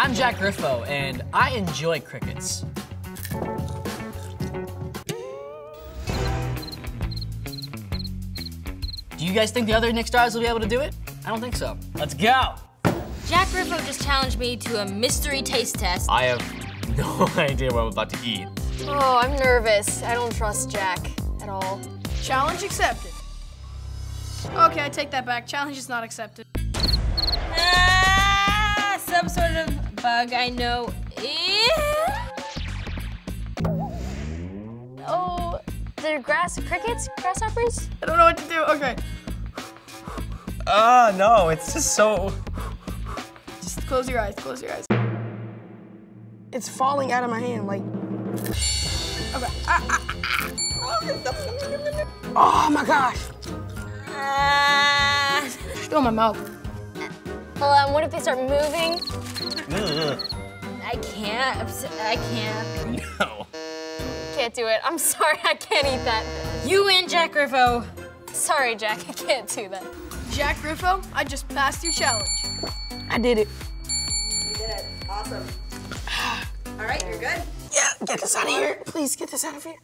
I'm Jack Griffo, and I enjoy crickets. Do you guys think the other Nick Stars will be able to do it? I don't think so. Let's go. Jack Griffo just challenged me to a mystery taste test. I have no idea what I'm about to eat. Oh, I'm nervous. I don't trust Jack at all. Challenge accepted. Okay, I take that back. Challenge is not accepted. Bug I know. Ew. Oh, they're grass crickets? Grasshoppers? I don't know what to do. Okay, Ah, no, it's just so. just close your eyes. Close your eyes. It's falling out of my hand, like. Okay. Ah, ah, ah. Oh my gosh! Ah. Still in my mouth. Well, um, what if they start moving? I can't. I'm so- I can't. No. Can't do it. I'm sorry, I can't eat that. You win, Jack Griffo. Sorry, Jack, I can't do that. Jack Griffo, I just passed your challenge. I did it. You did it. Awesome. All right, you're good. Yeah, get this out of here. Please get this out of here.